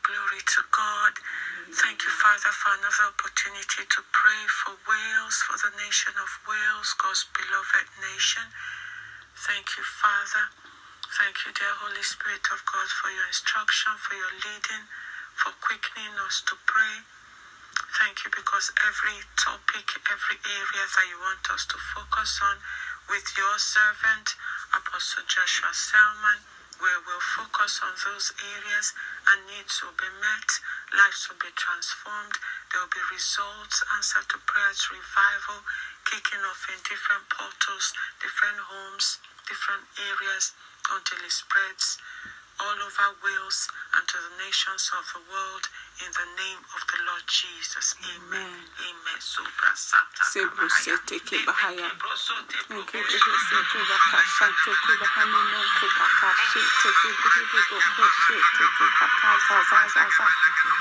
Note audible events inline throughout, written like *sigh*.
Glory to God. Thank you, Father, for another opportunity to pray for Wales, for the nation of Wales, God's beloved nation. Thank you, Father. Thank you, dear Holy Spirit of God, for your instruction, for your leading, for quickening us to pray. Thank you because every topic, every area that you want us to focus on with your servant, Apostle Joshua Selman, we will focus on those areas and needs will be met, lives will be transformed, there will be results, answer to prayers, revival, kicking off in different portals, different homes, different areas until it spreads all over Wales and to the nations of the world in the name of the Lord Jesus. Amen. Amen. Sobra sata Sebro kabahaya. sete ke bahaya.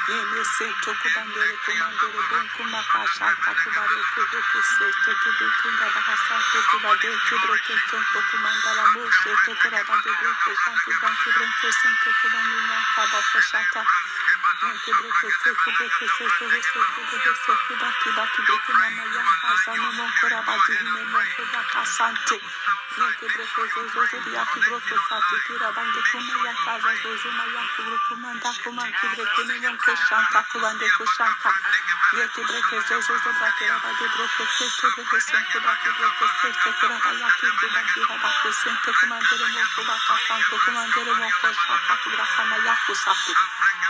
Lebro sote Nke bro brehe sete baka shanto ke bahani nonko baka shete ke brehe bebo ko shete ke baka za za za za. Nene sento kubandere kumandere bon kumaka shanta kubare ke beke sete ke beke nga baha santo kubade ke breke sento kumandala mo shete ke rabade breke shanto banke breke sento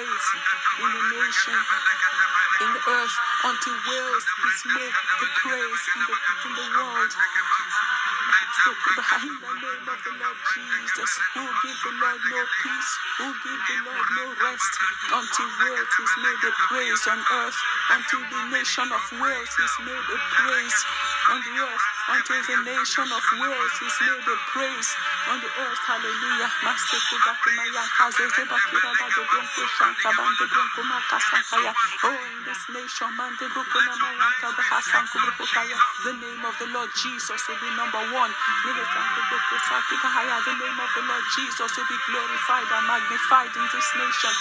praise in the nation, in the earth, until Wales is made a praise in the, in the world. So, in the name of the Lord Jesus, who give the Lord no peace, who give the Lord no rest, until Wales is made a praise on earth, until the nation of Wales is made a praise on the earth, until the nation of Wales is made a praise on the earth. Hallelujah. Oh, in this nation. The name of the Lord Jesus will be number one. The name of the Lord Jesus will be glorified and magnified in this nation.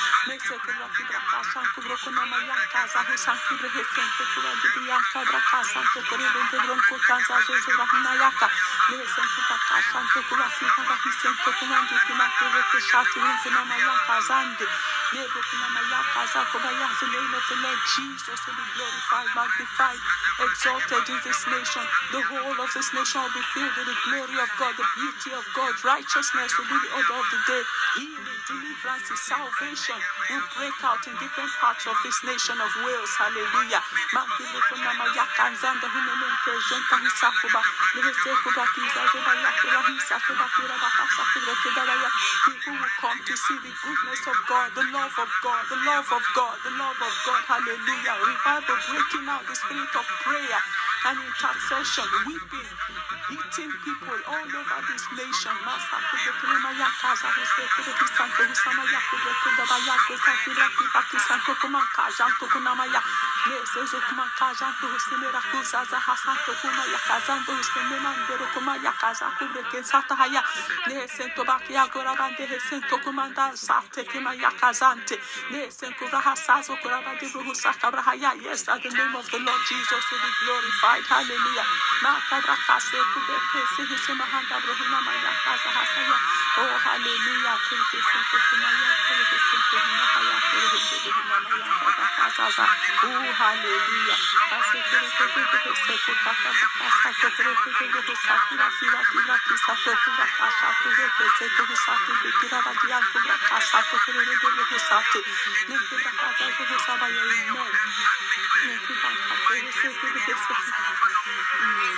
Bismillahirrahmanirrahim. Ayakta. Neresen kubat karşan çok ulaşsın. Kadar hissen topunan gittim. Akıllı kuşatı. Yüzüme Allah kazandı. The name of the Lord Jesus will be glorified, magnified, exalted in this nation. The whole of this nation will be filled with the glory of God, the beauty of God. Righteousness will be the order of the day. Healing, deliverance, and salvation will break out in different parts of this nation of Wales. Hallelujah. People will come to see the goodness of God, the love of God, the love of God, the love of God. Hallelujah. Revival breaking out the spirit of prayer and intercession, weeping, hitting people all over this nation. Master Kipaki Santo Kumanka Janto Kunamaya. Nesezo Kumanka Janto Husemera Kuzaza Hasanto Kuma Husemena Ndero Kuma Kubreke Satahaya. Nesento Baki Agora Rahasazo Kurabade Husaka Brahaya. Yes, at the name of the Lord Jesus will be glorified. Hallelujah. Kumaya Kurke Oh, hallelujah. Husabaya. Amen.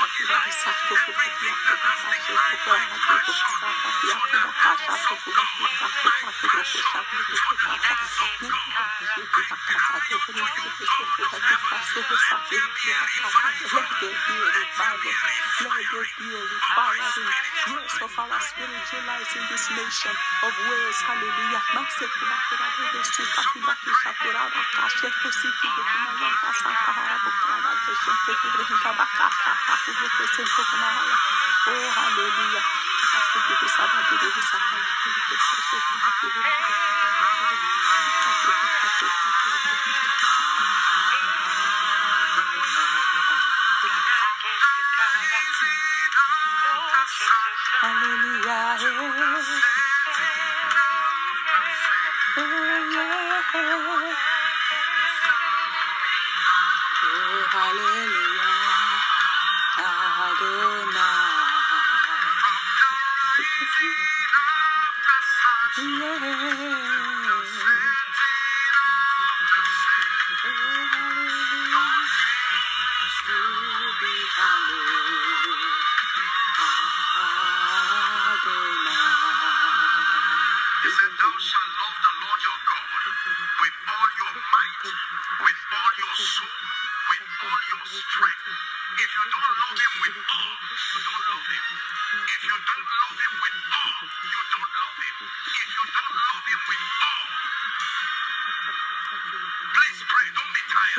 lives in this nation of Wales, hallelujah. Oh,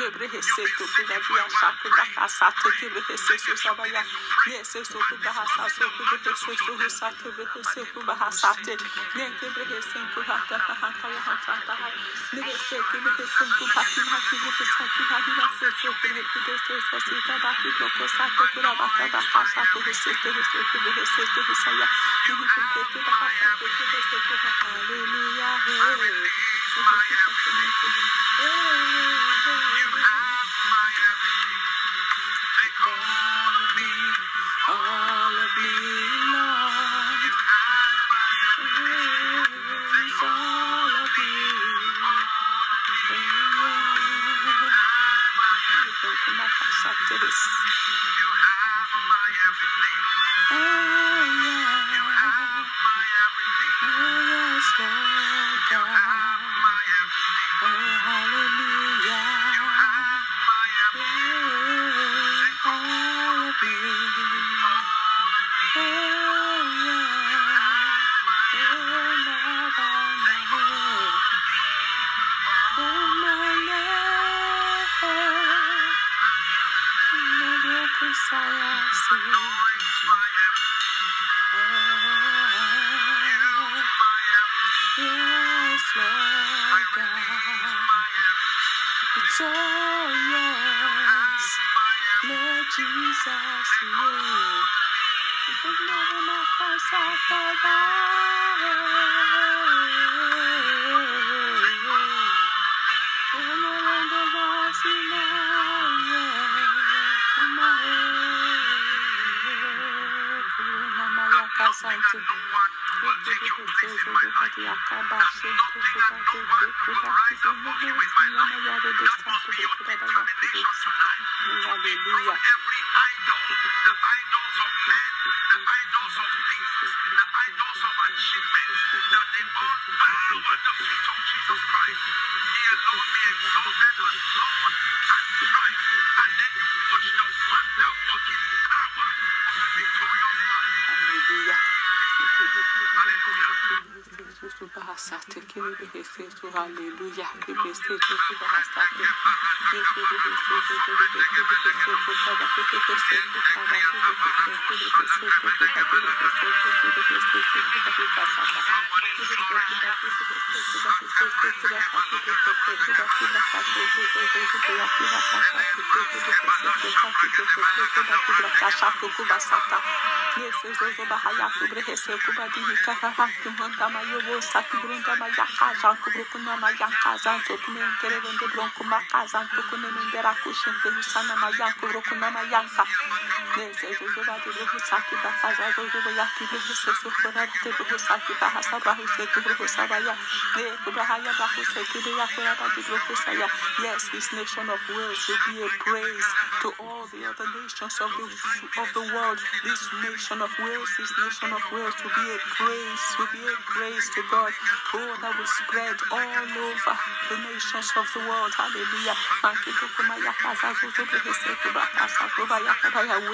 don't be tired. Kebre heseto kuda dia shaku da kasate kebre heseso sabaya yese so kuda hasaso kebre heseso hesate kebre heseso bahasate ne kebre hesen kuda ta ta ha ta ya ha ta ta ha ne hese kebre hesen kuda ha ti ha ti kebre hesen kuda ha na se so kebre kebre se so si ta ba ti ko ko sa te kuda ba ta ba ha sa to hese te hese kebre hese te hese ya ne kebre kebre ha sa te kebre hese kuda hallelujah Take Jésus, Alléluia, makaza to kune mendera kushente husana maya kubru kuna maya ka Nesse zozo badi bro saki bakaza zozo bayaki bro hese sukura te bro saki bahasa bahu se kubru sabaya ne kubahaya bahu se kubre yakura badi bro kusaya Yes, this nation of Wales will be a praise to all the other nations of the of the world. This nation of Wales, this nation of Wales will be a praise, will be a praise to God. Oh, that will spread all over the nations of the world. Hallelujah.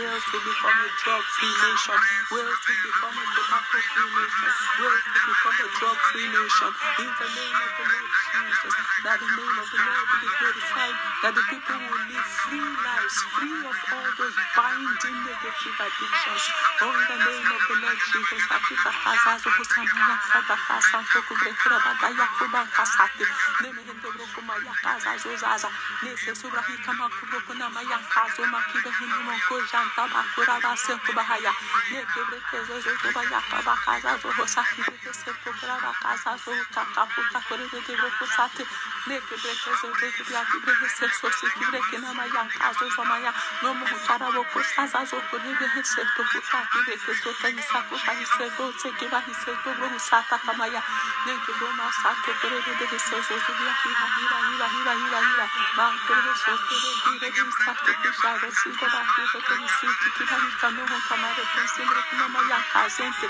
Wales will become a drug-free nation. Wales will become a tobacco-free nation. Wales will become a drug-free nation. In the name of the Lord Jesus, that the name of the Lord will be glorified, that the people will live free lives, free of all those binding negative addictions. Oh, in the name of the Lord Jesus, Afrika kazazo kusamaya sadaka santo kubrekura badaya kuba kasate. Neme hende brokuma ya kazazo zaza. Nese surahika makubrokuna maya kazo makibe hindi monko janta bakura base kubahaya. Neke brekezo zo kubaya kaba kazazo hosaki beke se kubra bakazazo kakapu kakore de brokusate. Neke brekezo zo kubya kibre se sosi kibre kina maya kazo zamaya. No mo karabo kusaza zo kurebe hese to kutaki beke so tanisa kuhise go se kiba hise go bro sata kamaya. Neke bro ma sate kurebe de hese so so biya hira hira hira hira hira hira. Man kurebe so kurebe hira di sate kushara si go ba hira to hisi kiba hika no ho kamare konsimbre kuma maya kazente.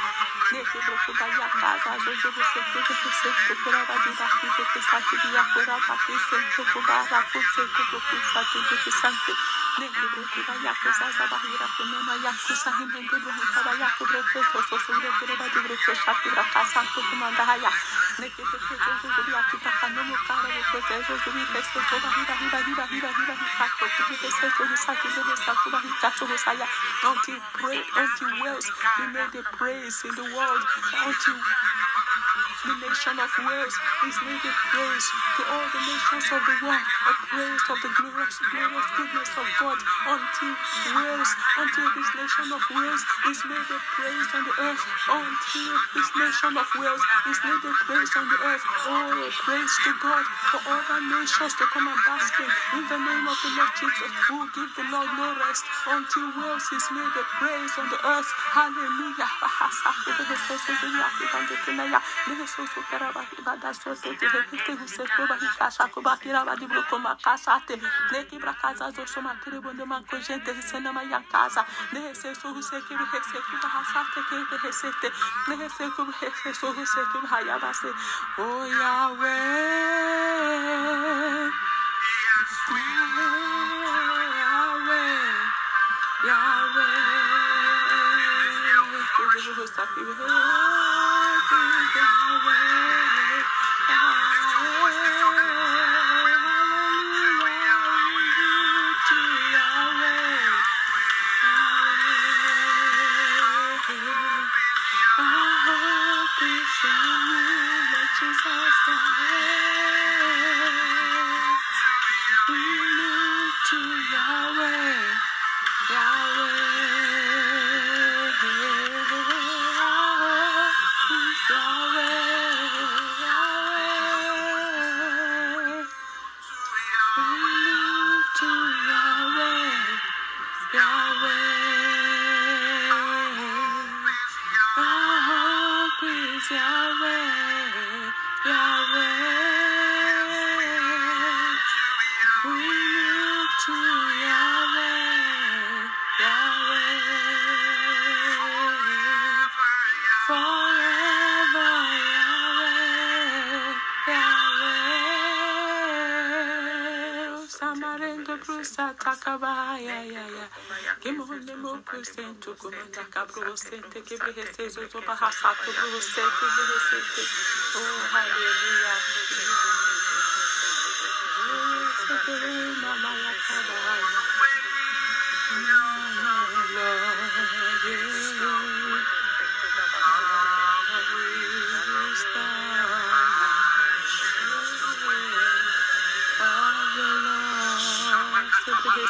Neke bro kubaya kaza zo zo hise kurebe hise to kuraba di ba hira kusaki biya kuraba husaya. Until pray until Wales be made a praise in the world. Until the nation of Wales is made a praise to all the nations of the world, a praise of the glorious, glorious goodness of God until Wales, until this nation of Wales is made a praise on the earth, until this nation of Wales is made a praise on the earth. Oh, praise to God for all the nations to come and bask in. In the name of the Lord Jesus, who give the Lord no rest until Wales is made a praise on the earth. Hallelujah. *laughs* soso karaba ibada sote te hekite huseto ba hikasha kuba kiraba di bruko makasate ne kibra kaza zo soma kire bonde manko gente hisena ma yankaza ne hese so huse kibi hese kuba hasate ke be hesete ne hese kuba hese so huse kibi hayabase oh Yahweh Yahweh Yahweh. Kubi husa takabaya ya ya kimonde mo kusento kumanda kabro sente kebre sezo to oh hallelujah. Mama ya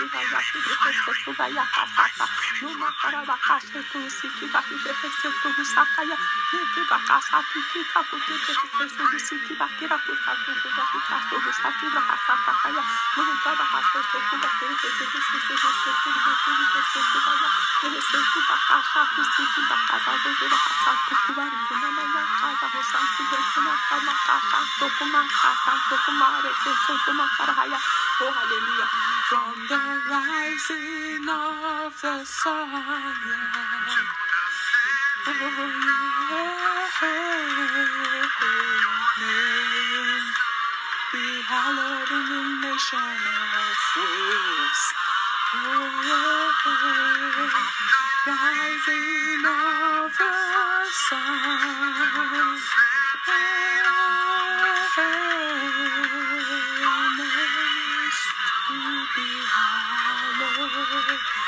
name of the Lord Jesus. Nebekera bakasha to sate. Nebese ku bakasha to siti bahisa ku behese ku taki behese ku behese behese ku sa. Nebese ku kiki behese ku kiki behese ku behese ku bahasa ku ku rebe. Nebese ku kiki behese ku kiki behese ku kaka baya. Nebese rakira ku saka ku rabakashi kiki kaka kika kira kiki ku kaka kika ku kaka kiki behese ku kaki barakasa to kire behese ku kara tabiyaka. Naka bakashi kiki kika kika ku behese ku behese ku baya ku behese ku baya kasaka. Numa kara bakashi ku siki baki behese ku husaka ya. Kiki bakasa kiki kaku kiki behese ku siki bakira ku kaku ku baki kaku husaki bahasaka kaya. Numa bakasa ku ku baki behese ku siki behese ku baki behese ku baya. Behese ku bakasa ku siki bakasa ku ku bahasa ku ku bari ku nama ya kaza husanki behese na kama kasa ku kuma kasa ku kuma reke ku kuma karahaya. Oh. From the rising of the sun, yeah. Name be hallowed in the nation of Wales. Oh, yeah. Oh, oh, Rising of the sun. Oh, be hallowed.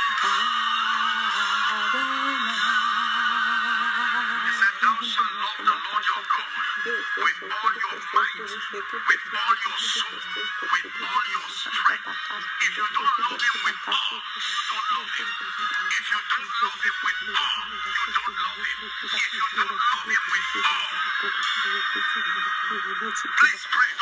If you don't love him with all, don't love him. If you don't love him with all, you don't love him. If you don't love him with all, please pray.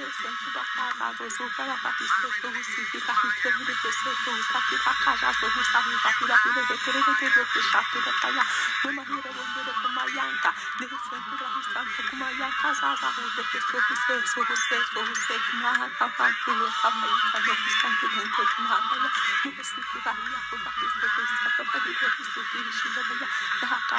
No ma se ku mo ka ma ka de de de de de ma ka yi ke de ga da da na se ku de de hese tu. Ne or ki ka ba hasa tu de ke ku sa tu ki sa tu ke se hese ki na ka ko sa tu sa ba hi ko sa ba hi ku de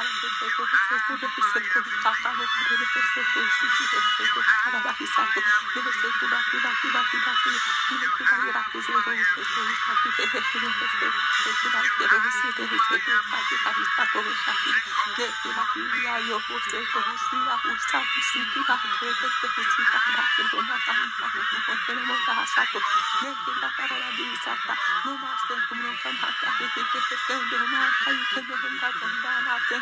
de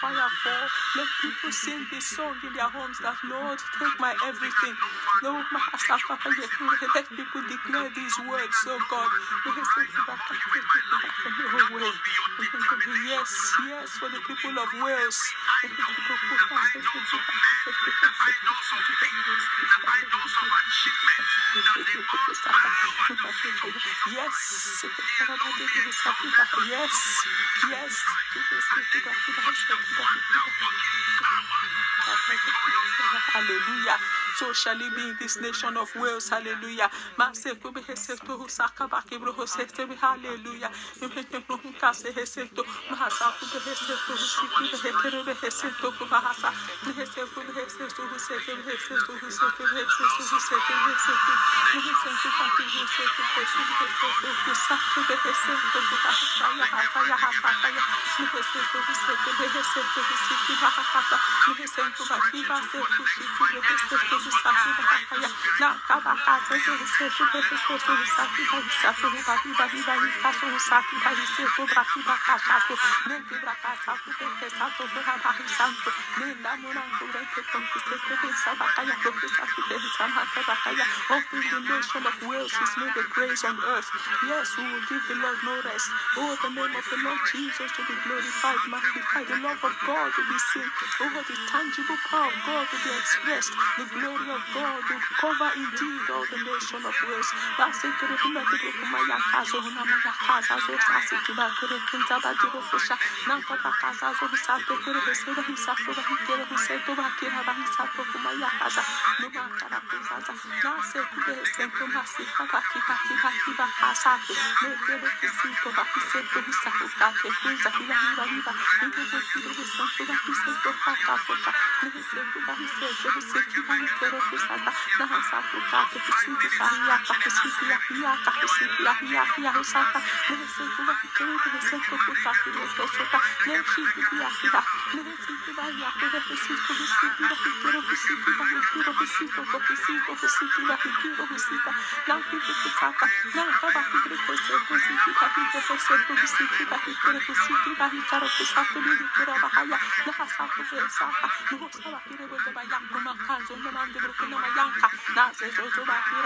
fire fall. Let people sing this song in their homes that Lord, take my everything. Let people declare these words, oh God. Yes, yes, for the people of Wales. Yes, yes, yes. Hallelujah. So shall it be in this nation of Wales. Hallelujah. Be hallelujah. Kabakasa se huseke beheseto husaki bahasa hubaki bahi bahi kaso husaki bahi se hubaki bakasa ne kibrakasa beheseto hubaki santo ne namurango reke konkiseto husabakaya konkiseto behesamaka bakaya open the nation of Wales praise on earth yes we will give the Lord no rest oh the name of the Lord Jesus to be glorified magnified the love of God to be seen. Over the tangible power of God to be expressed. The glory of God to cover indeed all the nation of Wales basekere kumakere kumayakazo hunamayakaza zo sasikibakere kuntabagire kusha nankabakaza zo hisatekere heseba hisato bahikere huseto bakira bahisato kumayakaza numakara kuzaza nasekube hesenko masika baki baki baki bakasato nekere kusito bakiseto hisato kate kuza hiba hiba hiba nekere kire hesenko bakiseto kakakota nehesenko bahiseto huseki bahikere kusata nahasato kate kusiti kusiti yahiyaka husata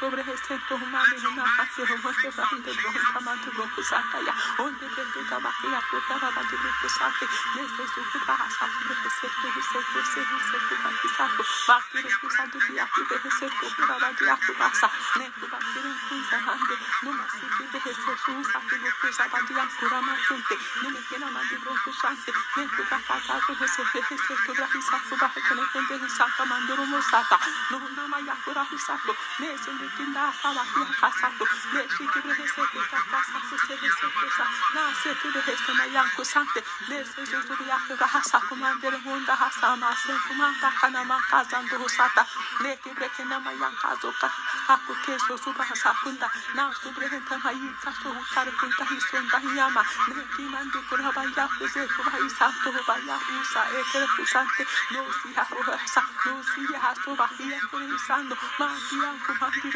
bahikasuza nahaseku kama hita nuhu kama hite nuhu kama ndehu kama ndehu kusaki neheseku bahisaku sanku biheseto manda nuhu kanki bahiho husaka kunkanki biheseto neheseku sanki hasento brehesento humani hunakasi humate bahinde brohu kamante brohu sakaya onde brende kabaki ya kuta babati brohu sake neheseku bahasaki brehesento huseku sehu seku bakisaku bakire kusadu biyaku brehesento kurabadi yaku basa neku bakire kunza hande numasiki brehesento husaki brohu sabadi yaku ramakente nemekena mandi brohu shante neku bakata brohu brehesento brahisaku bahekene kende hisaka mandoro mosata nuhunama yaku rahisaku nesende kinda sabaki yakasato neshiki brehesento kakasaku seheseto sa naseki brehesena yanku sante. Nesezo yaku rahasaku mandere hunda hasama senku manda kana makazando husata neki brekena mayankazo ka haku keso subahasa kunda na hasa bahiya kure hisando mandi yanku mandiruku kesu siya kubadira kuse kubiya hira bahisento kuhasaya no siya usa usa ya usa ye usa ya kuse kubaya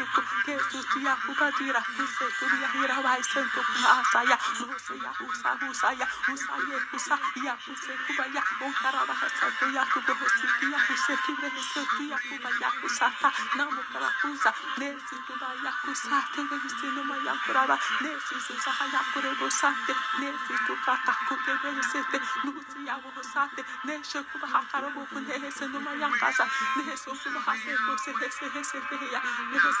onkara bahasanto yaku behesiki ya kuse kibeheseki ya kubaya kusata namu karakuza nesi tubaya kusate behisino mayakuraba nesi susaha yakurebo sate nesi tukaka kukebehesete nusi yabo hosate neshe kubahakarabo kunehese numayangasa neheso kubahase kusehese hesete ya nehese kebehese kusehese sohosakabaya oh hallelujah nehese kubahaya kimenda mahale nehesete hesaya nehese numakerebende senta bahaya oh hallelujah mm. Nekibaste broku sate kebehese kahaya Hallelujah. Oh, yes, yeah. of the Lord. Sekebreke seto samaya kabrasa. Nekebreke seso suba sekebreke seso sekebreke senamaya kazazanke. Nehe senso humate behe saba hekerehe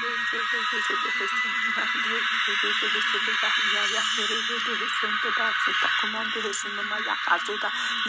sekebase numasaka ya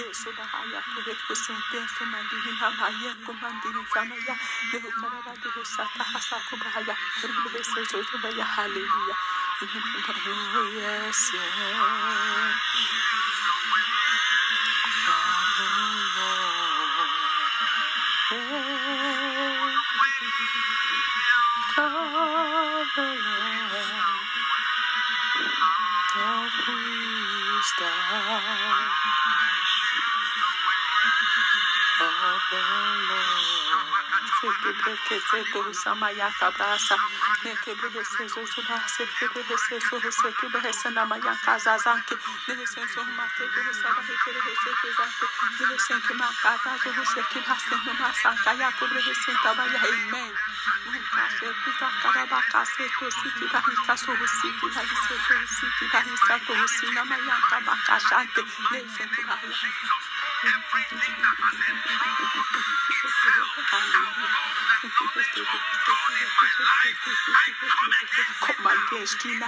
kubrehe sentabaya. Amen. Mukase kuta karabaka seto siki bahi kaso husiki bahi seto husiki bahi sato husinamaya kabaka shante. Nehe senke. Come you now.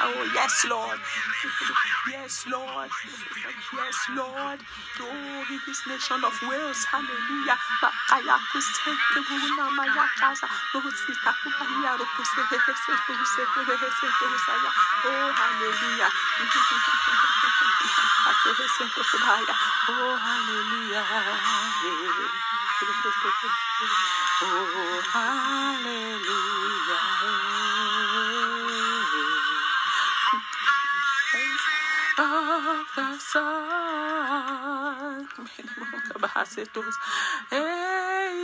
Oh, yes, Lord. Yes, Lord. Yes, Lord. Oh, in this nation of Wales, hallelujah. Oh, hallelujah. Oh, hallelujah. Oh, hallelujah. Bahasitos. Hey,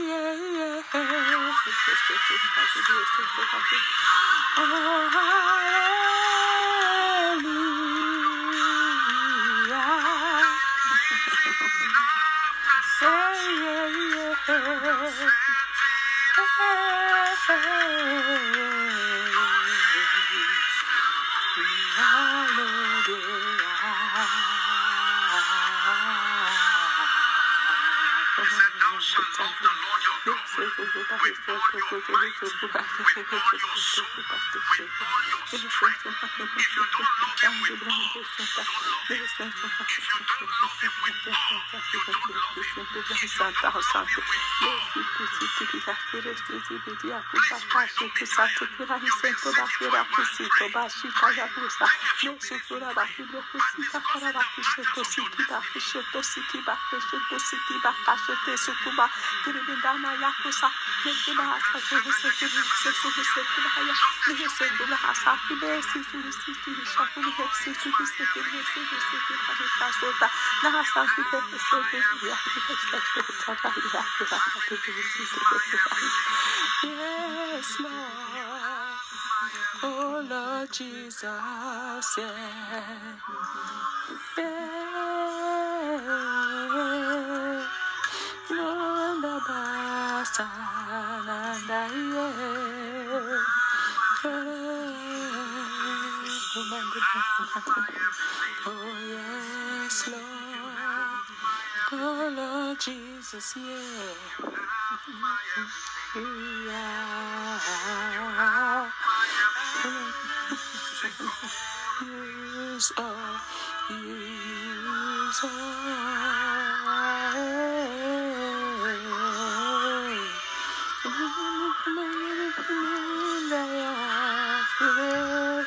yeah, yeah. Oh, 我只想要拉住流年好好地说声再见遗憾感谢都回不去昨天我只想铭记这瞬间我们一起走过的光年 Hey, yeah, Yes, Lord. Oh, Lord Jesus, yeah. Yeah. Wanda basa nanda Oh Oh Lord Jesus, yeah. Yeah. Use all.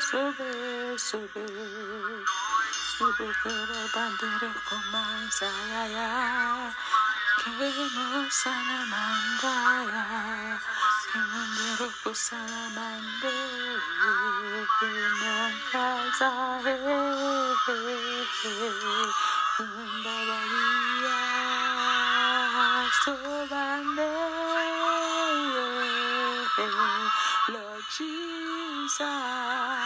Sobe, sobe, sobe, kara bandere komanza ya ya, kemo sana mandaya, kemandero kusana mande, kemankaza he kumbabalia sobande, Lord Jesus.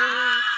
Oh,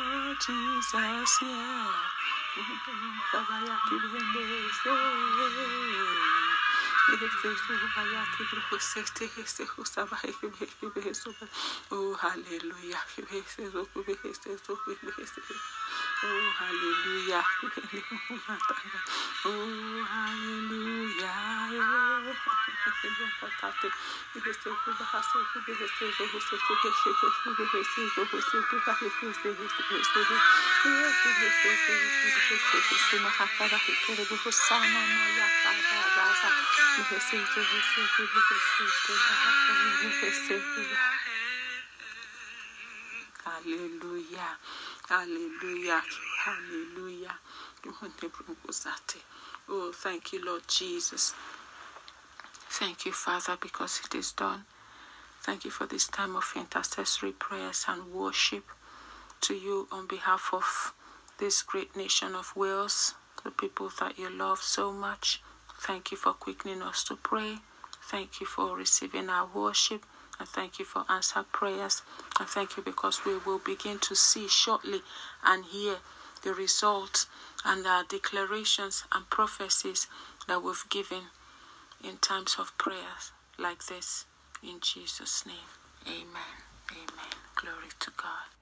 Lord Jesus, yeah. *laughs* Oh, hallelujah. Oh, hallelujah. Oh, hallelujah. Hallelujah. Hallelujah. Hallelujah. Oh, thank you, Lord Jesus. Thank you, Father, because it is done. Thank you for this time of intercessory prayers and worship to you on behalf of this great nation of Wales, the people that you love so much. Thank you for quickening us to pray. Thank you for receiving our worship. And thank you for answer prayers. And thank you because we will begin to see shortly and hear the results and our declarations and prophecies that we've given in times of prayers like this. In Jesus' name, amen. Amen. Glory to God.